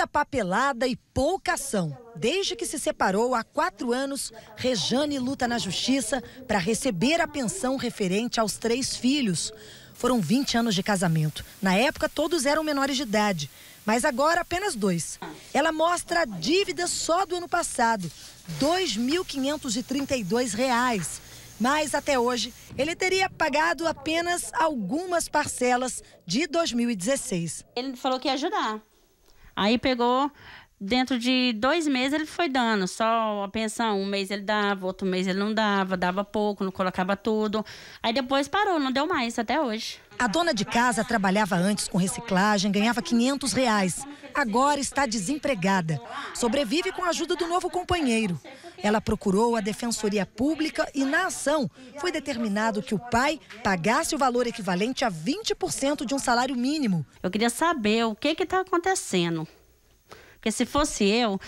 Muita papelada e pouca ação. Desde que se separou há quatro anos, Rejane luta na justiça para receber a pensão referente aos três filhos. Foram 20 anos de casamento. Na época, todos eram menores de idade, mas agora apenas dois. Ela mostra a dívida só do ano passado: R$ 2.532. Mas até hoje, ele teria pagado apenas algumas parcelas de 2016. Ele falou que ia ajudar. Aí pegou, dentro de dois meses ele foi dando, só a pensão. Um mês ele dava, outro mês ele não dava, dava pouco, não colocava tudo. Aí depois parou, não deu mais até hoje. A dona de casa trabalhava antes com reciclagem, ganhava 500 reais. Agora está desempregada. Sobrevive com a ajuda do novo companheiro. Ela procurou a Defensoria Pública e, na ação, foi determinado que o pai pagasse o valor equivalente a 20% de um salário mínimo. Eu queria saber o que está acontecendo. Porque se fosse eu,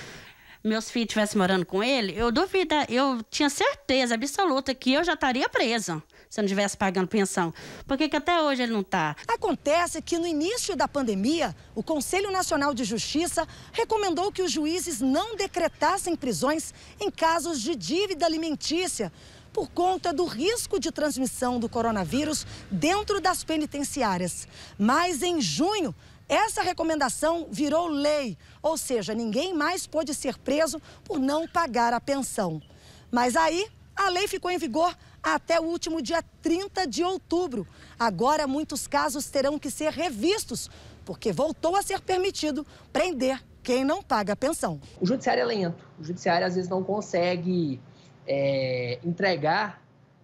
meus filhos estivessem morando com ele, eu duvido, eu tinha certeza absoluta que eu já estaria presa se eu não estivesse pagando pensão. Por que, que até hoje ele não está? Acontece que no início da pandemia, o Conselho Nacional de Justiça recomendou que os juízes não decretassem prisões em casos de dívida alimentícia por conta do risco de transmissão do coronavírus dentro das penitenciárias. Mas em junho, essa recomendação virou lei, ou seja, ninguém mais pôde ser preso por não pagar a pensão. Mas aí a lei ficou em vigor até o último dia 30 de outubro. Agora, muitos casos terão que ser revistos, porque voltou a ser permitido prender quem não paga a pensão. O judiciário é lento. O judiciário, às vezes, não consegue é, entregar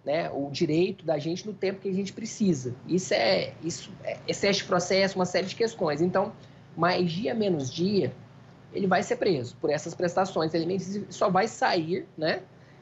né, o direito da gente no tempo que a gente precisa. Isso é, isso é excesso de processo, uma série de questões. Então, mais dia menos dia, ele vai ser preso por essas prestações alimentícias só vai sair né,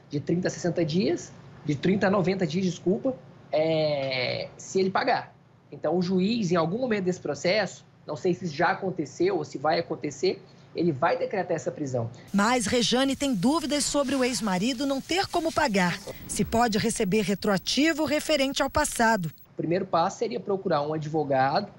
de 30 a 60 dias de 30 a 90 dias, desculpa, é, se ele pagar. Então, o juiz, em algum momento desse processo, não sei se já aconteceu ou se vai acontecer, ele vai decretar essa prisão. Mas Rejane tem dúvidas sobre o ex-marido não ter como pagar. Se pode receber retroativo referente ao passado. O primeiro passo seria procurar um advogado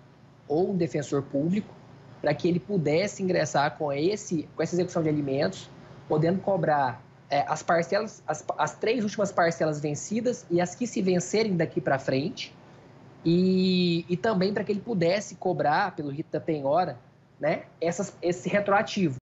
ou um defensor público para que ele pudesse ingressar com, esse, com essa execução de alimentos, podendo cobrar é, as parcelas, as, as três últimas parcelas vencidas e as que se vencerem daqui para frente, e, e também para que ele pudesse cobrar pelo rito da penhora, né, essas, esse retroativo.